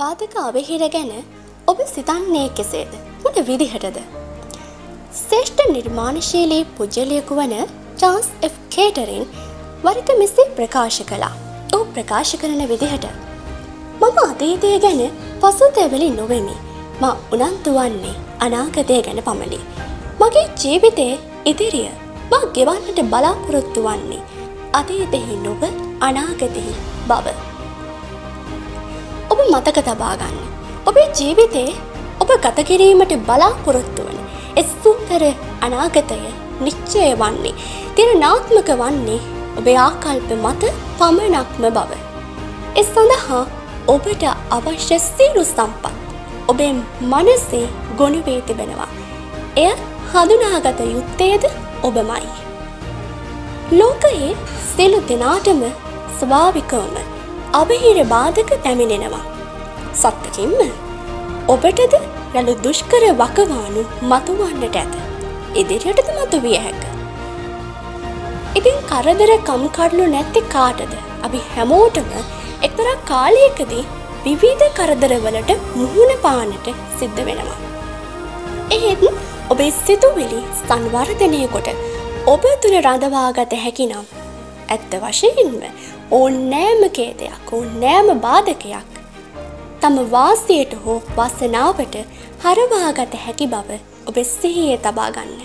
බාධක අවහිර ගැන ඔබ සිතන්නේ කෙසේද මොන විදිහටද. ශ්‍රේෂ්ඨ නිර්මාණශීලී පුද්ගලයකු වන චාන්ස් F කේටරින් වරක මෙසේ ප්‍රකාශ කළා. ඔහු ප්‍රකාශ කරන විදිහට. මම අතීතය ගැන පසුතැවලි නොවෙමි. ම උනන්තු වන්නේ අනාගතය ගැන පමණි. මගේ ජීවිතය ඉදිරිය මා ගෙවන්නට බලාපොරොත්තු වන්නේ අතීතෙහි නොව අනාගතෙහි බව. ඔබ මතක තබාගන්න. ඔබේ ජීවිතේ ඔබ ගතකිරීමට බලාපොරොත්තු වන එ සුන්දර අනාගතය නිශ්චය වන්නේ තිර නාත්මක වන්නේ ඔබේ ආකල්ප මත පමණක්ම බව. එ සඳහා ඔබට අවශ්‍ය සීරු සම්පත් ඔබේ මනසේ ගොනුවේ තිබෙනවා. එය හඳුනාගත යුත්තේද ඔබමයි. ලෝකයේ සිලු දෙනාටම ස්භාවිකවම අභහිර බාධක පැමිණෙනවා. සත්තකින්ම ඔබටද රළු දුෂ්කර වකවානු මතුවන්නට ඇත. ඉදිරියටද මතු විය හැක. ඉතින් කරදර කම්කඩලු නැත්තෙ කාටද අපි හැමෝටම එක්තරා කාලයකදී විවිධ කරදරවලට මුහුණ පානට සිද්ධ වෙනවා. එහෙත් ඔබේ සිතුවිලි සංවර්ධනය කොට ඔබ තුළ රඳවාගත හැකිනම්. ඇත්ත වශයෙන්ම ඕන්නෑම කේතයක් ඕ නෑම බාධකයක් තම වාසියට හෝ වසනාවට හරවාගත හැකි බව ඔබ සිහියේ තබාගන්න.